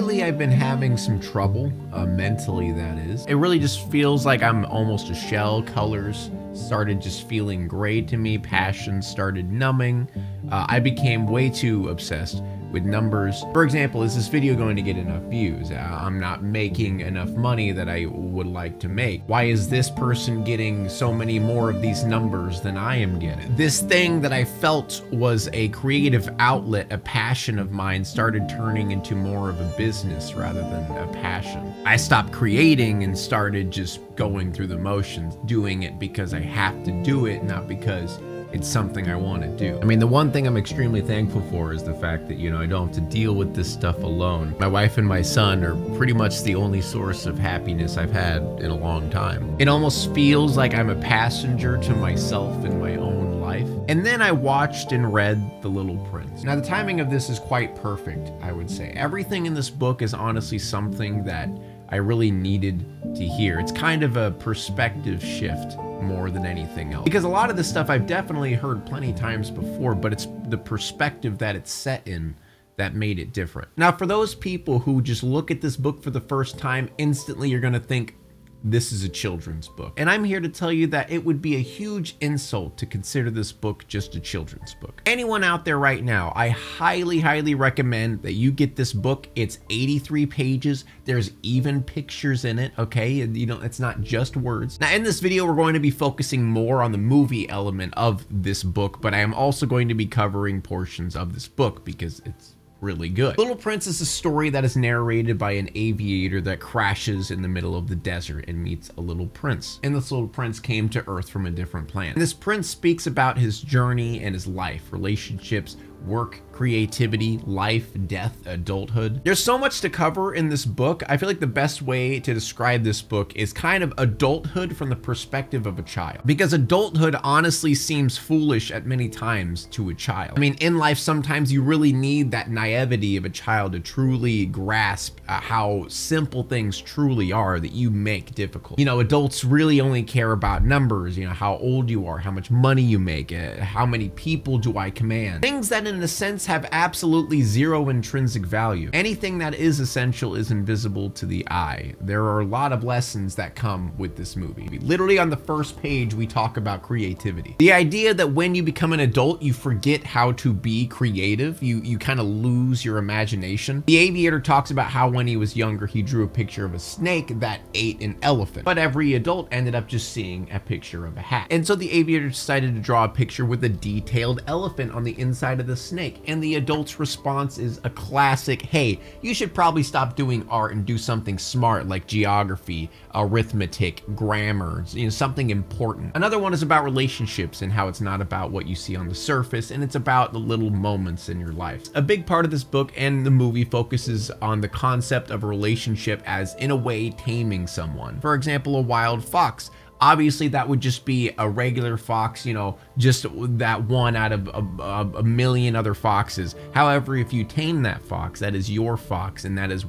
lately I've been having some trouble, uh, mentally that is. It really just feels like I'm almost a shell. Colors started just feeling gray to me. Passion started numbing. Uh, I became way too obsessed with numbers. For example, is this video going to get enough views? Uh, I'm not making enough money that I would like to make. Why is this person getting so many more of these numbers than I am getting? This thing that I felt was a creative outlet, a passion of mine, started turning into more of a business rather than a passion. I stopped creating and started just going through the motions, doing it because I have to do it, not because it's something I want to do. I mean, the one thing I'm extremely thankful for is the fact that, you know, I don't have to deal with this stuff alone. My wife and my son are pretty much the only source of happiness I've had in a long time. It almost feels like I'm a passenger to myself in my own life. And then I watched and read The Little Prince. Now, the timing of this is quite perfect, I would say. Everything in this book is honestly something that I really needed to hear. It's kind of a perspective shift more than anything else. Because a lot of this stuff I've definitely heard plenty times before, but it's the perspective that it's set in that made it different. Now, for those people who just look at this book for the first time, instantly you're going to think, this is a children's book. And I'm here to tell you that it would be a huge insult to consider this book just a children's book. Anyone out there right now, I highly, highly recommend that you get this book. It's 83 pages. There's even pictures in it, okay? And you know, it's not just words. Now, in this video, we're going to be focusing more on the movie element of this book, but I am also going to be covering portions of this book because it's really good. Little Prince is a story that is narrated by an aviator that crashes in the middle of the desert and meets a little prince. And this little prince came to Earth from a different planet. And this prince speaks about his journey and his life, relationships, work, creativity, life, death, adulthood. There's so much to cover in this book. I feel like the best way to describe this book is kind of adulthood from the perspective of a child. Because adulthood honestly seems foolish at many times to a child. I mean, in life, sometimes you really need that naivety of a child to truly grasp uh, how simple things truly are that you make difficult. You know, adults really only care about numbers, you know, how old you are, how much money you make, uh, how many people do I command. Things that in a sense have absolutely zero intrinsic value. Anything that is essential is invisible to the eye. There are a lot of lessons that come with this movie. Literally on the first page, we talk about creativity. The idea that when you become an adult, you forget how to be creative. You, you kind of lose your imagination. The aviator talks about how when he was younger, he drew a picture of a snake that ate an elephant. But every adult ended up just seeing a picture of a hat. And so the aviator decided to draw a picture with a detailed elephant on the inside of the snake. And the adult's response is a classic, hey, you should probably stop doing art and do something smart like geography, arithmetic, grammar, you know, something important. Another one is about relationships and how it's not about what you see on the surface and it's about the little moments in your life. A big part of this book and the movie focuses on the concept of a relationship as in a way taming someone. For example, a wild fox Obviously, that would just be a regular fox, you know, just that one out of a, a, million other foxes. However, if you tame that fox, that is your fox and that is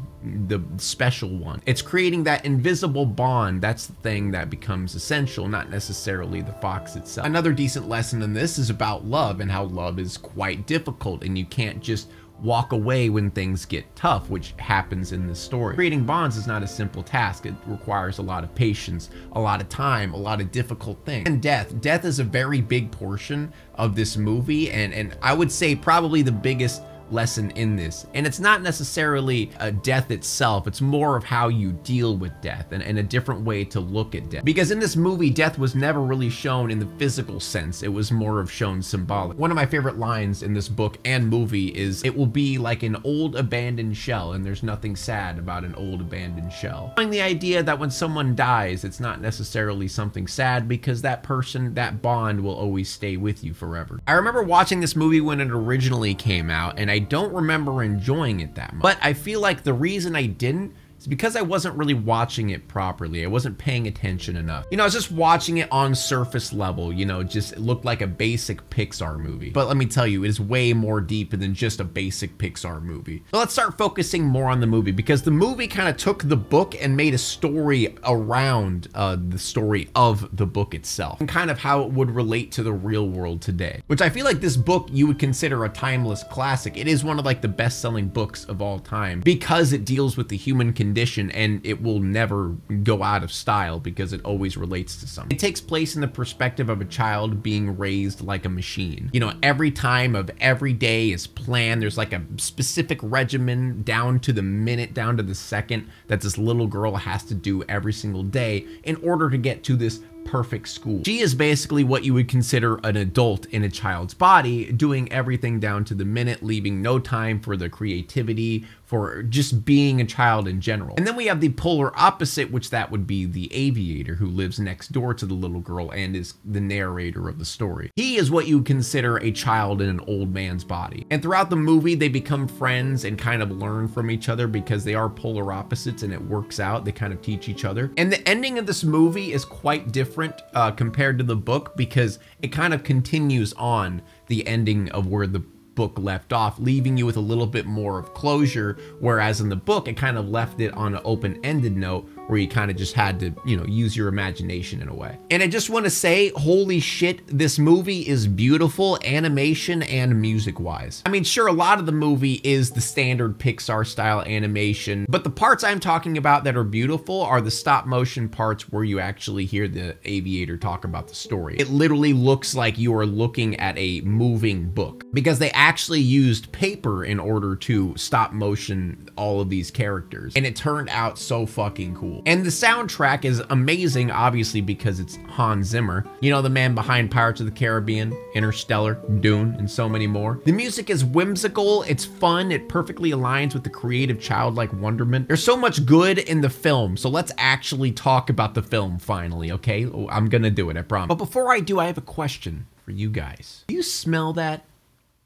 the special one. It's creating that invisible bond. That's the thing that becomes essential, not necessarily the fox itself. Another decent lesson in this is about love and how love is quite difficult and you can't just walk away when things get tough, which happens in this story. Creating bonds is not a simple task. It requires a lot of patience, a lot of time, a lot of difficult things. And death. Death is a very big portion of this movie, and, and I would say probably the biggest lesson in this. And it's not necessarily a death itself, it's more of how you deal with death and, and, a different way to look at death. Because in this movie, death was never really shown in the physical sense, it was more of shown symbolic. One of my favorite lines in this book and movie is, it will be like an old abandoned shell, and there's nothing sad about an old abandoned shell. The idea that when someone dies, it's not necessarily something sad because that person, that bond will always stay with you forever. I remember watching this movie when it originally came out, and I don't remember enjoying it that much. But I feel like the reason I didn't It's because I wasn't really watching it properly. I wasn't paying attention enough. You know, I was just watching it on surface level, you know, just it looked like a basic Pixar movie. But let me tell you, it is way more deep than just a basic Pixar movie. So let's start focusing more on the movie because the movie kind of took the book and made a story around uh, the story of the book itself and kind of how it would relate to the real world today. Which I feel like this book you would consider a timeless classic. It is one of like the best selling books of all time because it deals with the human condition condition and it will never go out of style because it always relates to something. It takes place in the perspective of a child being raised like a machine. You know, every time of every day is planned. There's like a specific regimen down to the minute, down to the second that this little girl has to do every single day in order to get to this perfect school. She is basically what you would consider an adult in a child's body, doing everything down to the minute, leaving no time for the creativity, for just being a child in general. And then we have the polar opposite, which that would be the aviator who lives next door to the little girl and is the narrator of the story. He is what you consider a child in an old man's body. And throughout the movie, they become friends and kind of learn from each other because they are polar opposites and it works out. They kind of teach each other. And the ending of this movie is quite different uh, compared to the book because it kind of continues on the ending of where the book left off, leaving you with a little bit more of closure. Whereas in the book, it kind of left it on an open ended note where you kind of just had to, you know, use your imagination in a way. And I just want to say, holy shit, this movie is beautiful animation and music wise. I mean, sure, a lot of the movie is the standard Pixar style animation, but the parts I'm talking about that are beautiful are the stop motion parts where you actually hear the aviator talk about the story. It literally looks like you are looking at a moving book because they actually used paper in order to stop motion all of these characters. And it turned out so fucking cool. And the soundtrack is amazing, obviously, because it's Hans Zimmer. You know, the man behind Pirates of the Caribbean, Interstellar, Dune, and so many more. The music is whimsical, it's fun, it perfectly aligns with the creative childlike wonderment. There's so much good in the film, so let's actually talk about the film finally, okay? I'm gonna do it, I promise. But before I do, I have a question for you guys. Do you smell that?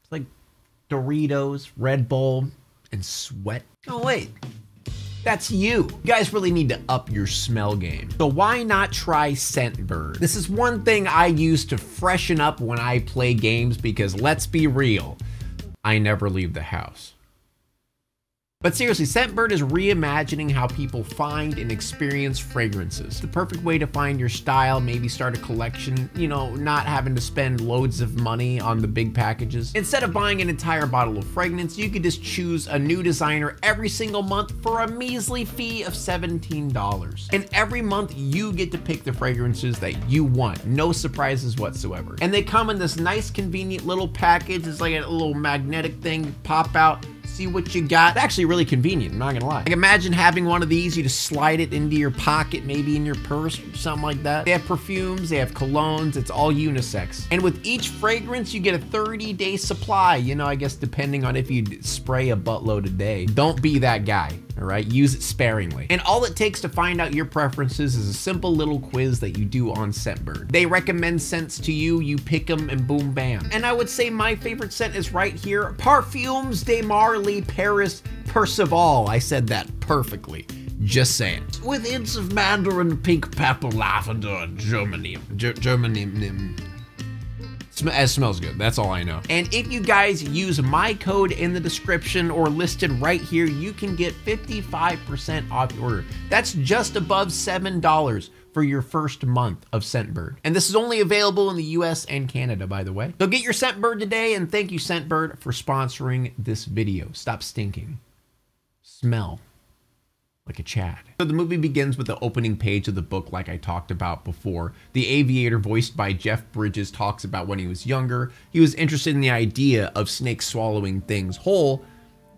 It's like Doritos, Red Bull, and sweat. Oh, wait. That's you. You guys really need to up your smell game. So why not try Scentbird? This is one thing I use to freshen up when I play games because let's be real, I never leave the house. But seriously, Scentbird is reimagining how people find and experience fragrances. The perfect way to find your style, maybe start a collection, you know, not having to spend loads of money on the big packages. Instead of buying an entire bottle of fragrance, you could just choose a new designer every single month for a measly fee of $17. And every month you get to pick the fragrances that you want. No surprises whatsoever. And they come in this nice convenient little package. It's like a little magnetic thing, pop out see what you got. It's actually really convenient, I'm not gonna lie. Like imagine having one of these, you just slide it into your pocket, maybe in your purse, or something like that. They have perfumes, they have colognes, it's all unisex. And with each fragrance, you get a 30 day supply, you know, I guess depending on if you spray a buttload a day. Don't be that guy all right? Use it sparingly. And all it takes to find out your preferences is a simple little quiz that you do on Scentbird. They recommend scents to you, you pick them, and boom, bam. And I would say my favorite scent is right here, Parfums de Marly Paris Percival. I said that perfectly. Just saying. With hints of mandarin, pink pepper, lavender, Germany, Germany, it smells good. That's all I know. And if you guys use my code in the description or listed right here, you can get 55% off your order. That's just above $7 for your first month of Scentbird. And this is only available in the US and Canada, by the way. So get your Scentbird today, and thank you, Scentbird, for sponsoring this video. Stop stinking. Smell like a Chad. So the movie begins with the opening page of the book like I talked about before. The aviator voiced by Jeff Bridges talks about when he was younger, he was interested in the idea of snakes swallowing things whole,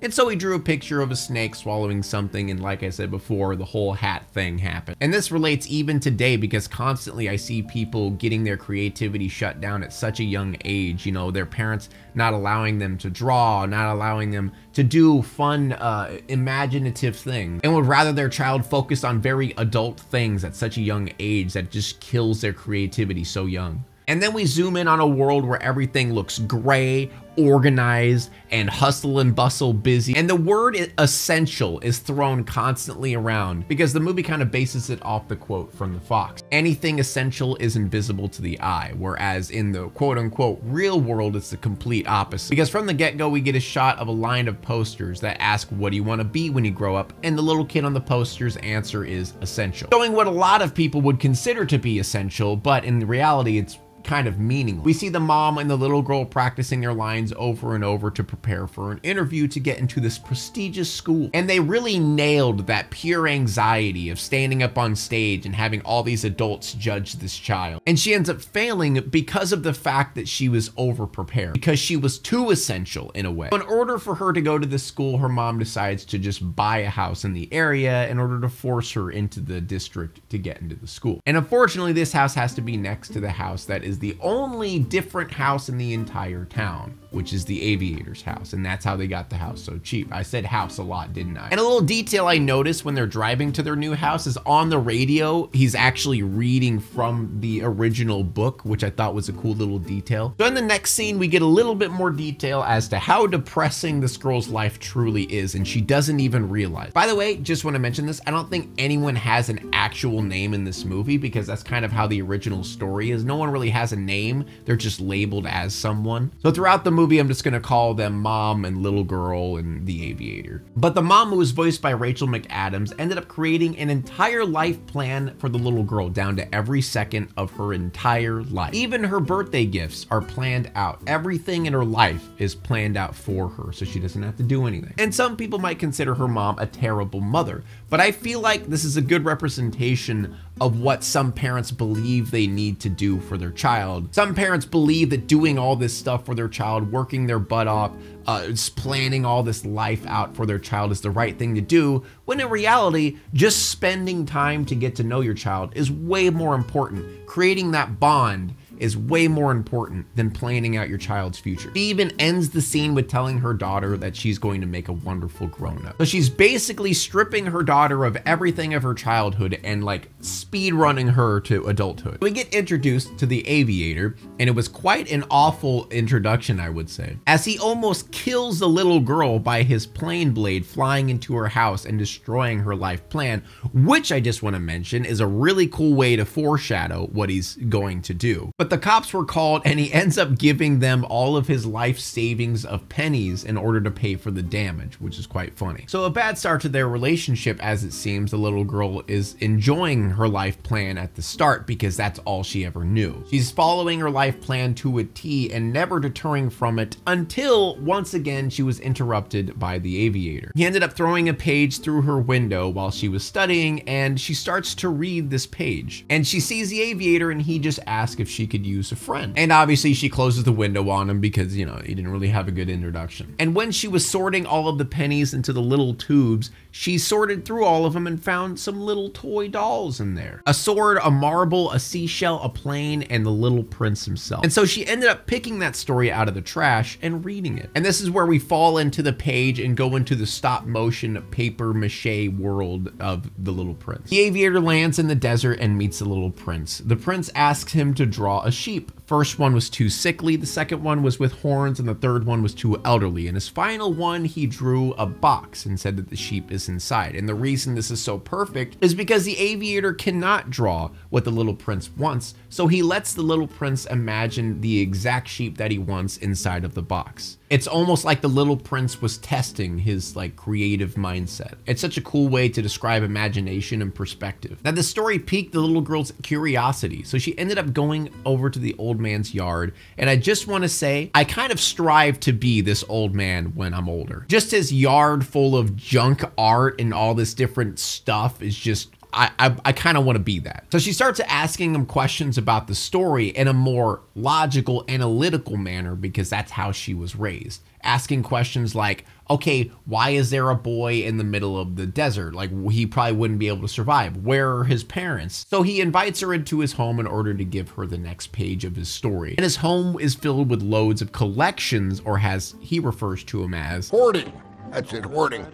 and so he drew a picture of a snake swallowing something, and like I said before, the whole hat thing happened. And this relates even today because constantly I see people getting their creativity shut down at such a young age. You know, their parents not allowing them to draw, not allowing them to do fun, uh, imaginative things, and would rather their child focus on very adult things at such a young age that just kills their creativity so young. And then we zoom in on a world where everything looks gray, organized and hustle and bustle busy. And the word essential is thrown constantly around because the movie kind of bases it off the quote from the Fox. Anything essential is invisible to the eye, whereas in the quote unquote real world, it's the complete opposite. Because from the get go, we get a shot of a line of posters that ask, What do you want to be when you grow up? And the little kid on the poster's answer is essential, showing what a lot of people would consider to be essential, but in reality, it's kind of meaningless. We see the mom and the little girl practicing their lines over and over to prepare for an interview to get into this prestigious school. And they really nailed that pure anxiety of standing up on stage and having all these adults judge this child. And she ends up failing because of the fact that she was over prepared, because she was too essential in a way. In order for her to go to the school, her mom decides to just buy a house in the area in order to force her into the district to get into the school. And unfortunately, this house has to be next to the house that is the only different house in the entire town which is the aviator's house. And that's how they got the house so cheap. I said house a lot, didn't I? And a little detail I noticed when they're driving to their new house is on the radio, he's actually reading from the original book, which I thought was a cool little detail. So in the next scene, we get a little bit more detail as to how depressing this girl's life truly is, and she doesn't even realize. By the way, just want to mention this, I don't think anyone has an actual name in this movie because that's kind of how the original story is. No one really has a name. They're just labeled as someone. So throughout the movie, I'm just gonna call them mom and little girl and the aviator. But the mom, who was voiced by Rachel McAdams, ended up creating an entire life plan for the little girl down to every second of her entire life. Even her birthday gifts are planned out. Everything in her life is planned out for her, so she doesn't have to do anything. And some people might consider her mom a terrible mother, but I feel like this is a good representation of what some parents believe they need to do for their child. Some parents believe that doing all this stuff for their child, working their butt off, uh, planning all this life out for their child is the right thing to do, when in reality, just spending time to get to know your child is way more important. Creating that bond is way more important than planning out your child's future. She even ends the scene with telling her daughter that she's going to make a wonderful grown up. So she's basically stripping her daughter of everything of her childhood and like speed running her to adulthood. We get introduced to the aviator, and it was quite an awful introduction, I would say, as he almost kills the little girl by his plane blade flying into her house and destroying her life plan, which I just want to mention is a really cool way to foreshadow what he's going to do. But but the cops were called and he ends up giving them all of his life savings of pennies in order to pay for the damage, which is quite funny. So a bad start to their relationship as it seems the little girl is enjoying her life plan at the start because that's all she ever knew. She's following her life plan to a T and never deterring from it until once again she was interrupted by the aviator. He ended up throwing a page through her window while she was studying and she starts to read this page. And she sees the aviator and he just asks if she could could use a friend. And obviously she closes the window on him because, you know, he didn't really have a good introduction. And when she was sorting all of the pennies into the little tubes, she sorted through all of them and found some little toy dolls in there. A sword, a marble, a seashell, a plane, and the little prince himself. And so she ended up picking that story out of the trash and reading it. And this is where we fall into the page and go into the stop motion paper mache world of the little prince. The aviator lands in the desert and meets the little prince. The prince asks him to draw a sheep. First one was too sickly, the second one was with horns, and the third one was too elderly. And his final one, he drew a box and said that the sheep is inside. And the reason this is so perfect is because the aviator cannot draw what the little prince wants, so he lets the little prince imagine the exact sheep that he wants inside of the box. It's almost like the little prince was testing his like creative mindset. It's such a cool way to describe imagination and perspective. Now the story piqued the little girl's curiosity, so she ended up going over to the old man's yard, and I just want to say I kind of strive to be this old man when I'm older. Just his yard full of junk art and all this different stuff is just I, I, I kind of want to be that. So she starts asking him questions about the story in a more logical, analytical manner because that's how she was raised. Asking questions like, okay, why is there a boy in the middle of the desert? Like, he probably wouldn't be able to survive. Where are his parents? So he invites her into his home in order to give her the next page of his story. And his home is filled with loads of collections, or as he refers to them as hoarding. That's it, hoarding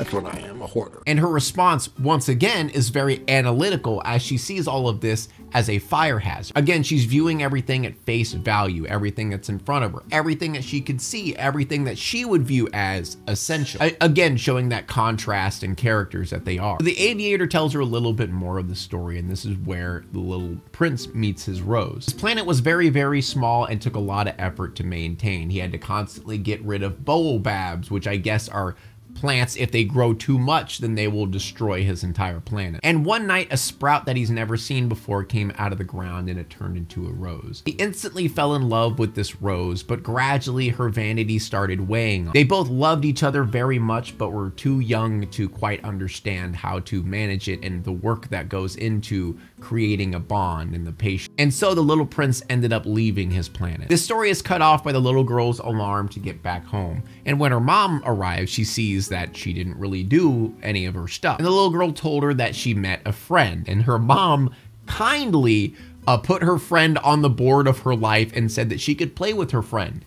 That's what I am, a hoarder. And her response, once again, is very analytical as she sees all of this as a fire hazard. Again, she's viewing everything at face value, everything that's in front of her, everything that she could see, everything that she would view as essential. I, again, showing that contrast in characters that they are. The aviator tells her a little bit more of the story, and this is where the little prince meets his rose. His planet was very, very small and took a lot of effort to maintain. He had to constantly get rid of baobabs, which I guess are plants, if they grow too much, then they will destroy his entire planet. And one night, a sprout that he's never seen before came out of the ground and it turned into a rose. He instantly fell in love with this rose, but gradually her vanity started weighing. They both loved each other very much, but were too young to quite understand how to manage it and the work that goes into creating a bond and the patience. And so the little prince ended up leaving his planet. This story is cut off by the little girl's alarm to get back home. And when her mom arrives, she sees that she didn't really do any of her stuff. And the little girl told her that she met a friend, and her mom kindly uh, put her friend on the board of her life and said that she could play with her friend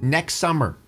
next summer,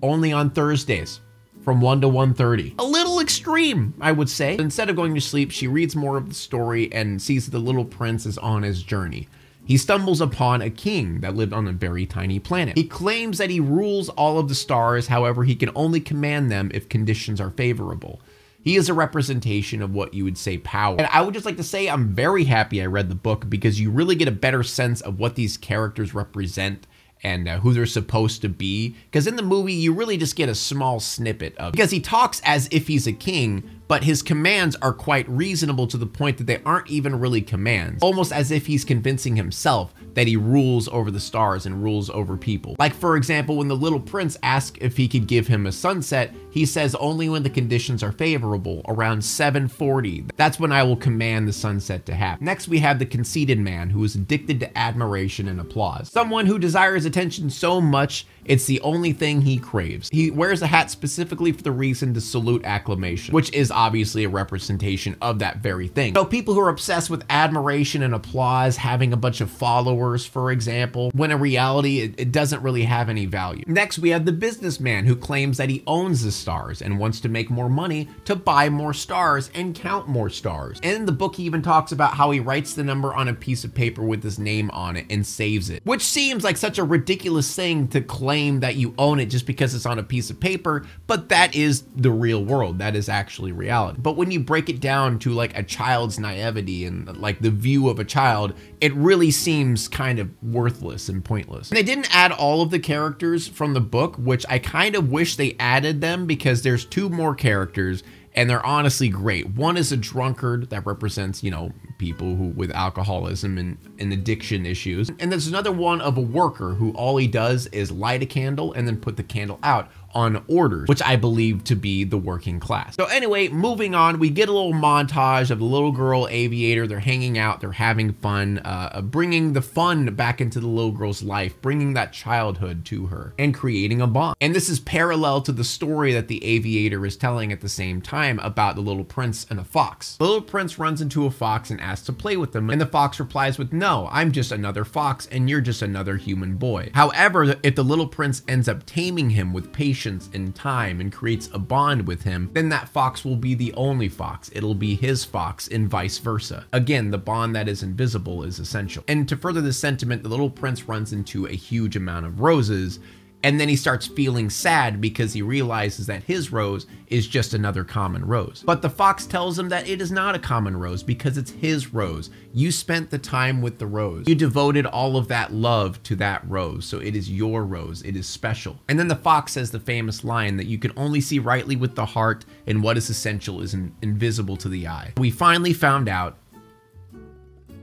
only on Thursdays from 1 to 1.30. A little extreme, I would say. Instead of going to sleep, she reads more of the story and sees that the little prince is on his journey. He stumbles upon a king that lived on a very tiny planet. He claims that he rules all of the stars, however, he can only command them if conditions are favorable. He is a representation of what you would say power. And I would just like to say I'm very happy I read the book because you really get a better sense of what these characters represent and uh, who they're supposed to be. Because in the movie, you really just get a small snippet of because he talks as if he's a king, but his commands are quite reasonable to the point that they aren't even really commands. Almost as if he's convincing himself that he rules over the stars and rules over people. Like for example, when the little prince asks if he could give him a sunset, he says only when the conditions are favorable, around 740. That's when I will command the sunset to happen. Next, we have the conceited man who is addicted to admiration and applause. Someone who desires attention so much, it's the only thing he craves. He wears a hat specifically for the reason to salute acclamation, which is obviously a representation of that very thing. So people who are obsessed with admiration and applause, having a bunch of followers, for example, when in reality, it, it doesn't really have any value. Next, we have the businessman who claims that he owns the stars and wants to make more money to buy more stars and count more stars. And in the book, he even talks about how he writes the number on a piece of paper with his name on it and saves it, which seems like such a ridiculous thing to claim that you own it just because it's on a piece of paper, but that is the real world. That is actually reality. But when you break it down to like a child's naivety and like the view of a child, it really seems kind of worthless and pointless. And they didn't add all of the characters from the book, which I kind of wish they added them because there's two more characters and they're honestly great. One is a drunkard that represents, you know, people who with alcoholism and, and addiction issues. And there's another one of a worker who all he does is light a candle and then put the candle out on orders, which I believe to be the working class. So anyway, moving on, we get a little montage of the little girl aviator. They're hanging out, they're having fun, uh, bringing the fun back into the little girl's life, bringing that childhood to her and creating a bond. And this is parallel to the story that the aviator is telling at the same time about the little prince and a fox. The little prince runs into a fox and asks to play with them. And the fox replies with, no, I'm just another fox and you're just another human boy. However, if the little prince ends up taming him with patience patience and time and creates a bond with him, then that fox will be the only fox. It'll be his fox and vice versa. Again, the bond that is invisible is essential. And to further this sentiment, the little prince runs into a huge amount of roses and then he starts feeling sad because he realizes that his rose is just another common rose. But the fox tells him that it is not a common rose because it's his rose. You spent the time with the rose. You devoted all of that love to that rose. So it is your rose. It is special. And then the fox says the famous line that you can only see rightly with the heart and what is essential is in invisible to the eye. We finally found out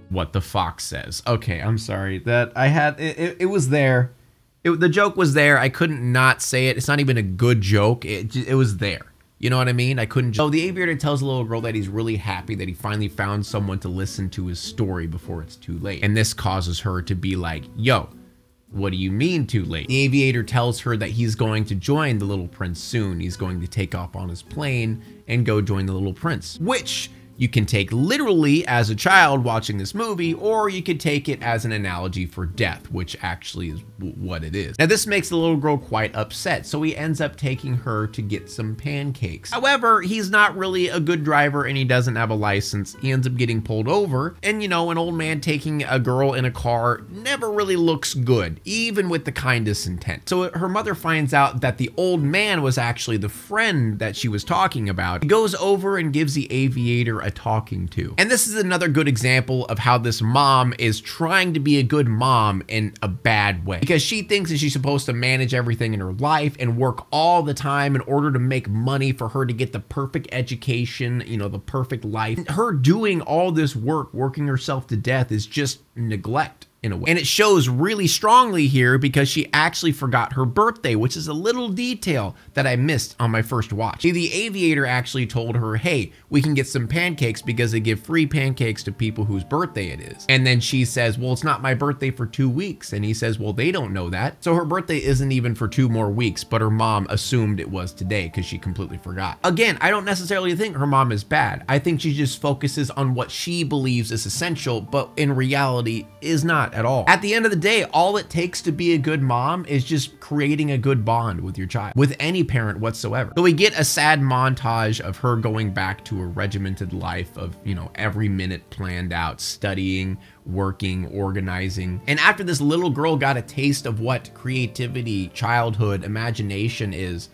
what the fox says. Okay, I'm sorry that I had, it, it, it was there it, the joke was there. I couldn't not say it. It's not even a good joke. It, it was there. You know what I mean? I couldn't. So the aviator tells the little girl that he's really happy that he finally found someone to listen to his story before it's too late. And this causes her to be like, yo, what do you mean too late? The aviator tells her that he's going to join the little prince soon. He's going to take off on his plane and go join the little prince, which you can take literally as a child watching this movie, or you could take it as an analogy for death, which actually is what it is. Now, this makes the little girl quite upset, so he ends up taking her to get some pancakes. However, he's not really a good driver and he doesn't have a license. He ends up getting pulled over, and you know, an old man taking a girl in a car never really looks good, even with the kindest intent. So her mother finds out that the old man was actually the friend that she was talking about. He goes over and gives the aviator a talking to. And this is another good example of how this mom is trying to be a good mom in a bad way because she thinks that she's supposed to manage everything in her life and work all the time in order to make money for her to get the perfect education, you know, the perfect life. Her doing all this work, working herself to death is just neglect in a way. And it shows really strongly here because she actually forgot her birthday, which is a little detail that I missed on my first watch. See, the aviator actually told her, hey, we can get some pancakes because they give free pancakes to people whose birthday it is. And then she says, well, it's not my birthday for two weeks. And he says, well, they don't know that. So her birthday isn't even for two more weeks, but her mom assumed it was today because she completely forgot. Again, I don't necessarily think her mom is bad. I think she just focuses on what she believes is essential, but in reality is not at all. At the end of the day, all it takes to be a good mom is just creating a good bond with your child, with any parent whatsoever. So we get a sad montage of her going back to a regimented life of, you know, every minute planned out, studying, working, organizing. And after this little girl got a taste of what creativity, childhood, imagination is,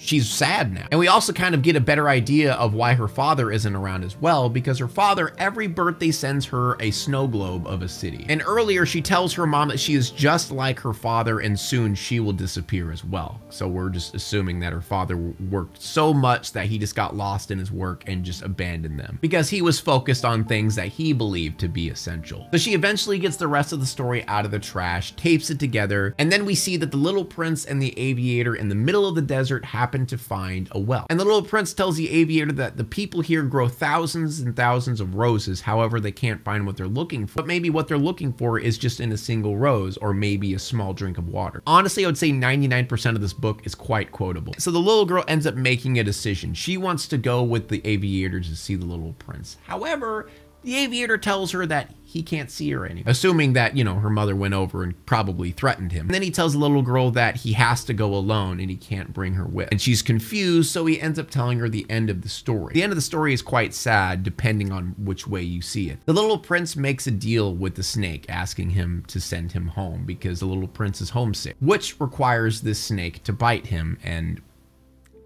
she's sad now. And we also kind of get a better idea of why her father isn't around as well, because her father every birthday sends her a snow globe of a city. And earlier she tells her mom that she is just like her father and soon she will disappear as well. So we're just assuming that her father worked so much that he just got lost in his work and just abandoned them because he was focused on things that he believed to be essential. So she eventually gets the rest of the story out of the trash, tapes it together, and then we see that the little prince and the aviator in the middle of the desert happen to find a well. And the little prince tells the aviator that the people here grow thousands and thousands of roses, however they can't find what they're looking for. But maybe what they're looking for is just in a single rose or maybe a small drink of water. Honestly, I would say 99% of this book is quite quotable. So the little girl ends up making a decision. She wants to go with the aviator to see the little prince. However, the aviator tells her that he can't see her anymore, assuming that, you know, her mother went over and probably threatened him. And then he tells the little girl that he has to go alone and he can't bring her with. And she's confused, so he ends up telling her the end of the story. The end of the story is quite sad, depending on which way you see it. The little prince makes a deal with the snake, asking him to send him home because the little prince is homesick, which requires this snake to bite him and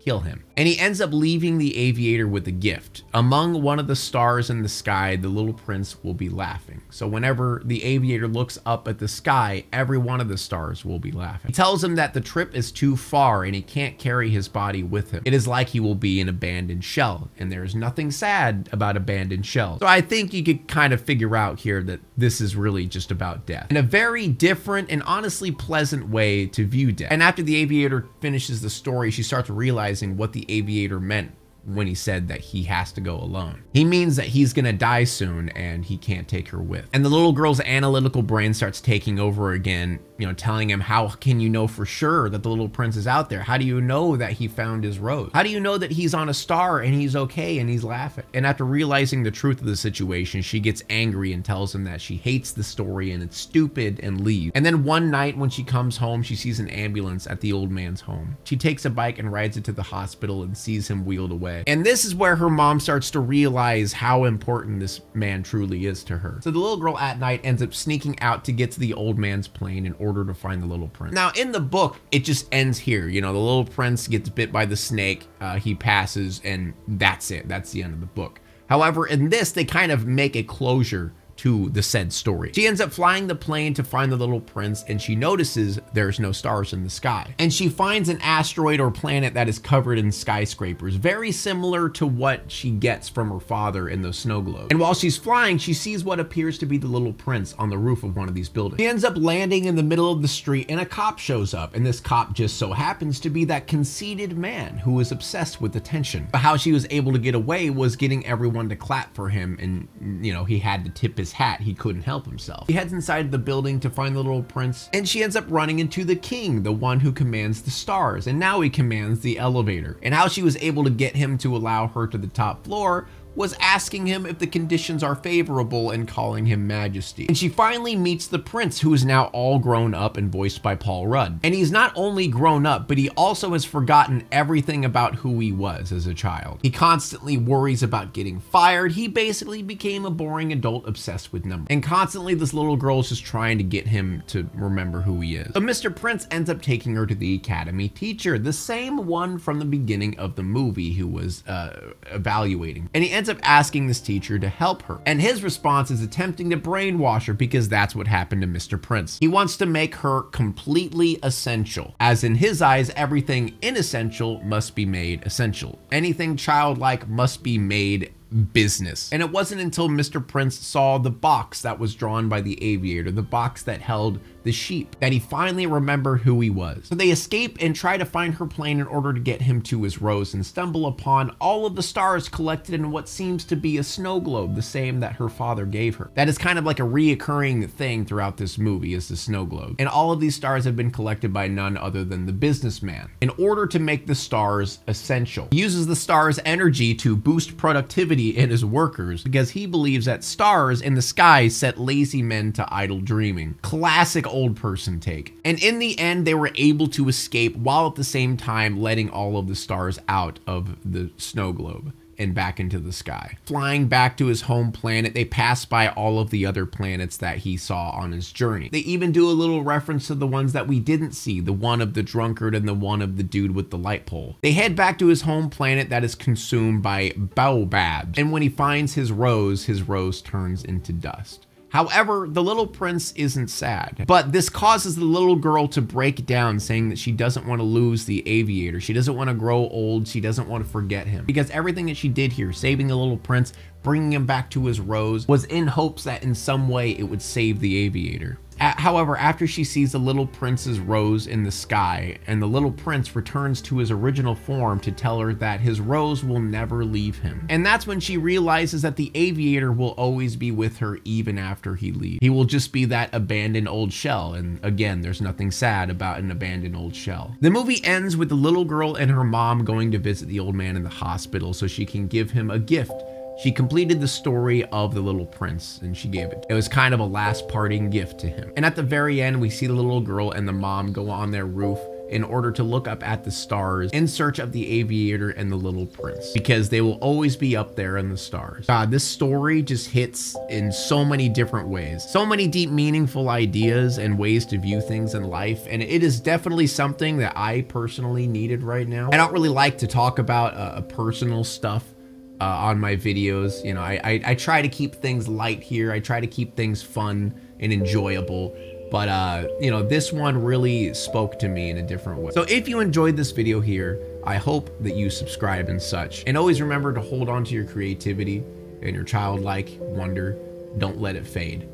kill him. And he ends up leaving the aviator with a gift. Among one of the stars in the sky, the little prince will be laughing. So whenever the aviator looks up at the sky, every one of the stars will be laughing. He tells him that the trip is too far and he can't carry his body with him. It is like he will be an abandoned shell, and there's nothing sad about abandoned shells. So I think you could kind of figure out here that this is really just about death. In a very different and honestly pleasant way to view death. And after the aviator finishes the story, she starts realizing what the aviator meant when he said that he has to go alone. He means that he's gonna die soon and he can't take her with. And the little girl's analytical brain starts taking over again, you know, telling him, how can you know for sure that the little prince is out there? How do you know that he found his rose? How do you know that he's on a star and he's okay and he's laughing? And after realizing the truth of the situation, she gets angry and tells him that she hates the story and it's stupid and leaves. And then one night when she comes home, she sees an ambulance at the old man's home. She takes a bike and rides it to the hospital and sees him wheeled away. And this is where her mom starts to realize how important this man truly is to her. So the little girl at night ends up sneaking out to get to the old man's plane in order to find the little prince. Now in the book, it just ends here. You know, the little prince gets bit by the snake, uh, he passes, and that's it. That's the end of the book. However, in this, they kind of make a closure to the said story. She ends up flying the plane to find the little prince and she notices there's no stars in the sky. And she finds an asteroid or planet that is covered in skyscrapers, very similar to what she gets from her father in those snow globes. And while she's flying, she sees what appears to be the little prince on the roof of one of these buildings. She ends up landing in the middle of the street and a cop shows up. And this cop just so happens to be that conceited man who is obsessed with attention. But how she was able to get away was getting everyone to clap for him and, you know, he had to tip his his hat, he couldn't help himself. He heads inside the building to find the little prince, and she ends up running into the king, the one who commands the stars, and now he commands the elevator. And how she was able to get him to allow her to the top floor was asking him if the conditions are favorable and calling him majesty. And she finally meets the prince who is now all grown up and voiced by Paul Rudd. And he's not only grown up, but he also has forgotten everything about who he was as a child. He constantly worries about getting fired. He basically became a boring adult obsessed with numbers. And constantly this little girl is just trying to get him to remember who he is. So Mr. Prince ends up taking her to the academy teacher, the same one from the beginning of the movie who was uh, evaluating. And he ends up asking this teacher to help her. And his response is attempting to brainwash her because that's what happened to Mr. Prince. He wants to make her completely essential, as in his eyes, everything inessential must be made essential. Anything childlike must be made business. And it wasn't until Mr. Prince saw the box that was drawn by the aviator, the box that held the sheep, that he finally remembered who he was. So they escape and try to find her plane in order to get him to his rose and stumble upon all of the stars collected in what seems to be a snow globe, the same that her father gave her. That is kind of like a reoccurring thing throughout this movie is the snow globe. And all of these stars have been collected by none other than the businessman. In order to make the stars essential, he uses the stars energy to boost productivity in his workers because he believes that stars in the sky set lazy men to idle dreaming. Classic old person take. And in the end, they were able to escape while at the same time letting all of the stars out of the snow globe and back into the sky. Flying back to his home planet, they pass by all of the other planets that he saw on his journey. They even do a little reference to the ones that we didn't see, the one of the drunkard and the one of the dude with the light pole. They head back to his home planet that is consumed by baobabs, and when he finds his rose, his rose turns into dust. However, the little prince isn't sad, but this causes the little girl to break down saying that she doesn't want to lose the aviator. She doesn't want to grow old. She doesn't want to forget him because everything that she did here, saving the little prince, bringing him back to his rose, was in hopes that in some way it would save the aviator. However, after she sees the little prince's rose in the sky, and the little prince returns to his original form to tell her that his rose will never leave him. And that's when she realizes that the aviator will always be with her even after he leaves. He will just be that abandoned old shell. And again, there's nothing sad about an abandoned old shell. The movie ends with the little girl and her mom going to visit the old man in the hospital so she can give him a gift she completed the story of the little prince and she gave it. It was kind of a last parting gift to him. And at the very end, we see the little girl and the mom go on their roof in order to look up at the stars in search of the aviator and the little prince because they will always be up there in the stars. God, this story just hits in so many different ways. So many deep, meaningful ideas and ways to view things in life. And it is definitely something that I personally needed right now. I don't really like to talk about uh, personal stuff uh, on my videos. You know, I, I, I, try to keep things light here. I try to keep things fun and enjoyable. But, uh, you know, this one really spoke to me in a different way. So if you enjoyed this video here, I hope that you subscribe and such. And always remember to hold on to your creativity and your childlike wonder. Don't let it fade.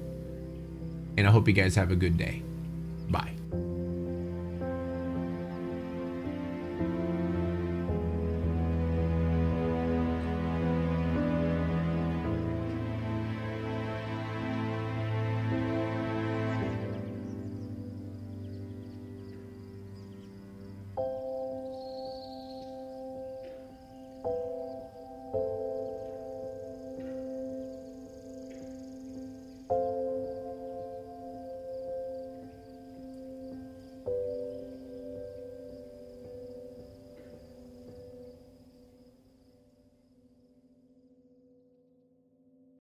And I hope you guys have a good day.